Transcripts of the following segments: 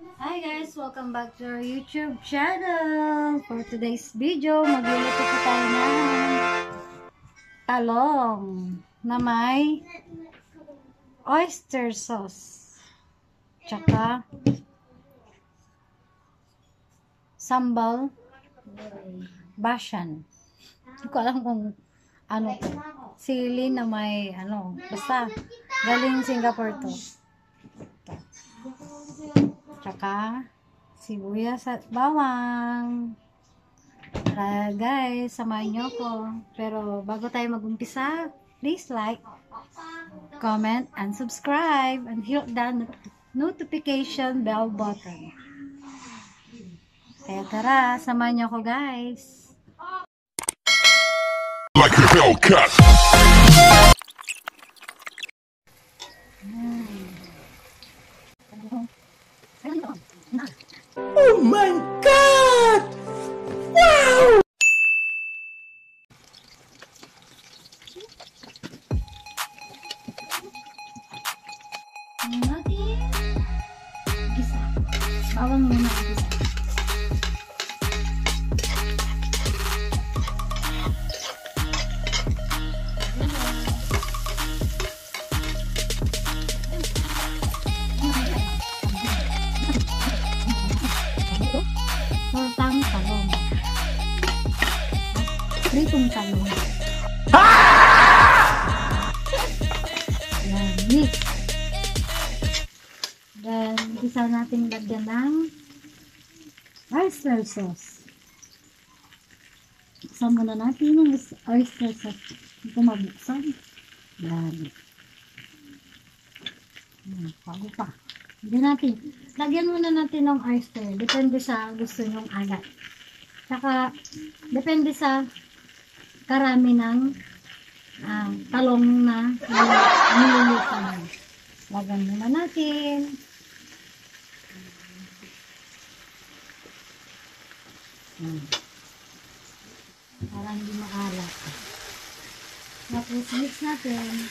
Hi guys! Welcome back to our YouTube channel! For today's video, magluluto po tayo ng talong na may oyster sauce. Tsaka sambal bashan. Hindi ko alam kung ano. Sili na may ano. Basta galing Singapore to. Tsaka sibuyas at bawang. Kaya guys, samahan nyo ko. Pero bago tayo mag-umpisa, please like, comment, and subscribe. And hit the not- notification bell button. Kaya tara, samahan nyo ko guys. like a Hellcat. Ano natin? Gisa. Bawang muna ang gisa. Tortang talong. Pritong talong. Yan, Then, isa natin lagyan ng oyster sauce. Buksan muna natin yung oyster sauce. Ito mabuksan. Yan. Yan, bago pa. Lagyan natin. Lagyan muna natin ng oyster. Depende sa gusto nyong alat. Saka, depende sa karami ng ah, talong na niluluto mo. Lagyan muna natin. Hmm. Para hindi maalat. Tapos mix natin.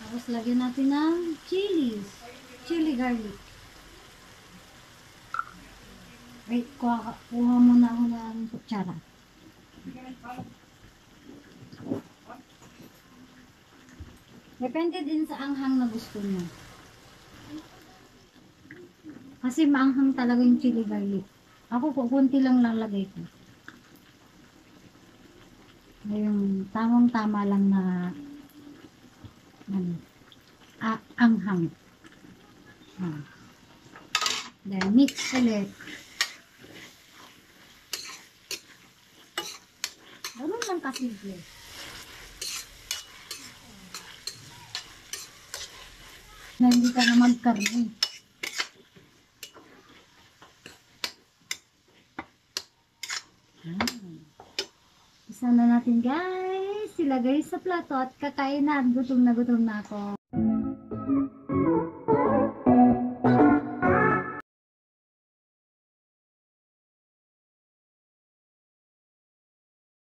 Tapos lagyan natin ng chilies. Chili garlic. Wait, kuha, kuha muna ako ng kutsara. Depende din sa anghang na gusto nyo. Kasi maanghang talaga yung chili garlic. Ako po, kunti lang lalagay ko. Yung tamang-tama lang na ano, ah, anghang. Ah. Then, mix ulit. Ganun lang kasimple. Na hindi ka na magkarne. Ah. Isa na natin guys. Ilagay sa plato at kakain na. Gutom na gutom na ako.